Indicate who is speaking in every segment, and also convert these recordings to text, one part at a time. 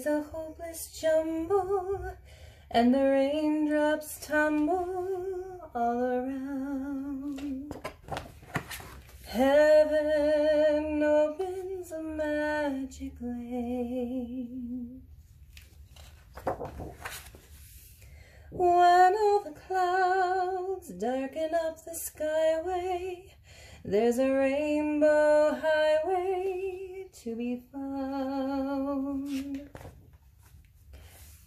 Speaker 1: is a hopeless jumble, and the raindrops tumble all around. Heaven opens a magic lane. When all the clouds darken up the skyway, there's a rainbow highway to be found.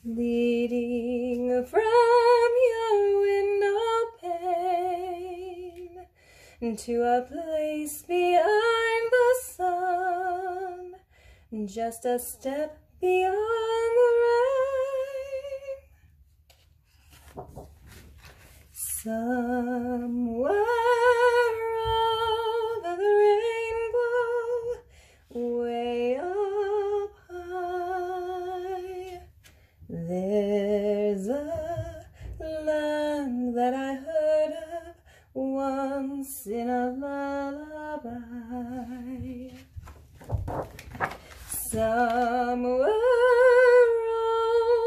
Speaker 1: Leading from your window pane to a place behind the sun, just a step beyond the rain. Somewhere once in a lullaby. Somewhere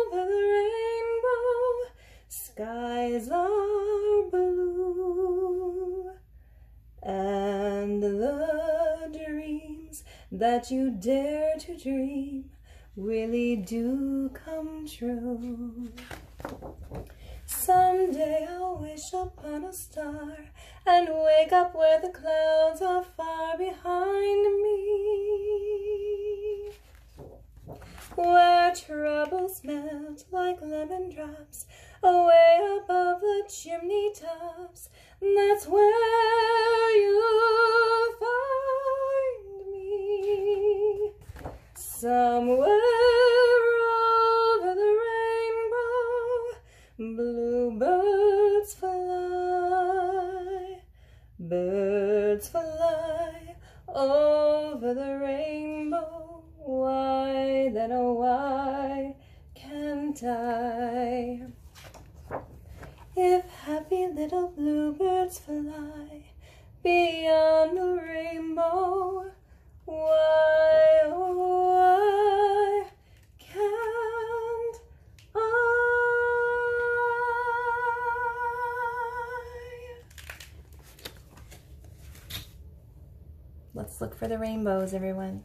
Speaker 1: over the rainbow, skies are blue, and the dreams that you dare to dream really do come true. Someday I'll wish upon a star and wake up where the clouds are far behind me. Where troubles melt like lemon drops away above the chimney tops. That's where you'll find me. Somewhere birds fly over the rainbow. Why then, oh why can't I? If happy little bluebirds fly beyond Let's look for the rainbows, everyone.